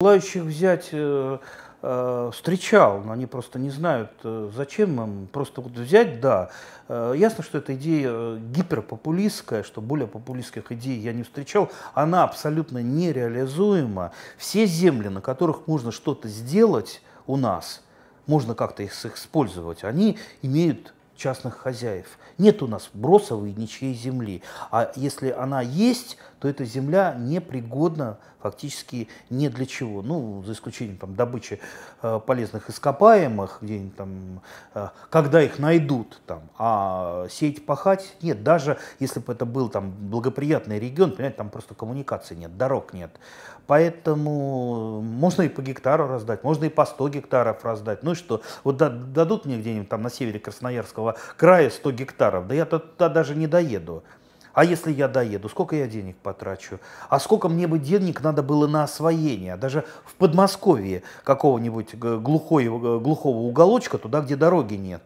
Желающих взять э, э, встречал, но они просто не знают, э, зачем им просто вот взять, да. Ясно, что эта идея гиперпопулистская, что более популистских идей я не встречал, она абсолютно нереализуема. Все земли, на которых можно что-то сделать у нас, можно как-то их использовать, они имеют частных хозяев. Нет у нас бросовой ничьей земли. А если она есть, то эта земля непригодна фактически ни для чего. Ну, за исключением там, добычи э, полезных ископаемых, где там, э, когда их найдут. Там, а сеять, пахать нет. Даже если бы это был там, благоприятный регион, понимаете, там просто коммуникации нет, дорог нет. Поэтому можно и по гектару раздать, можно и по 100 гектаров раздать. Ну и что, вот дадут мне где-нибудь там на севере Красноярского края 100 гектаров, да я туда даже не доеду. А если я доеду, сколько я денег потрачу? А сколько мне бы денег надо было на освоение? Даже в Подмосковье какого-нибудь глухой, глухого уголочка, туда, где дороги нет.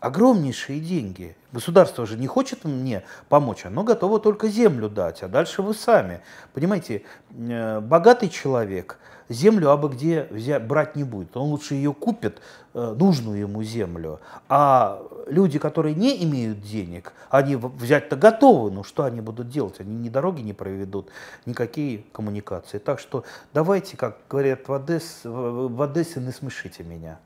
Огромнейшие деньги. Государство же не хочет мне помочь, оно готово только землю дать, а дальше вы сами. Понимаете, э, богатый человек землю абы где взять, брать не будет. Он лучше ее купит, э, нужную ему землю. А люди, которые не имеют денег, они взять-то готовы, но что они будут делать? Они ни дороги не проведут, никакие коммуникации. Так что давайте, как говорят в Одессе, в Одессе не смешите меня.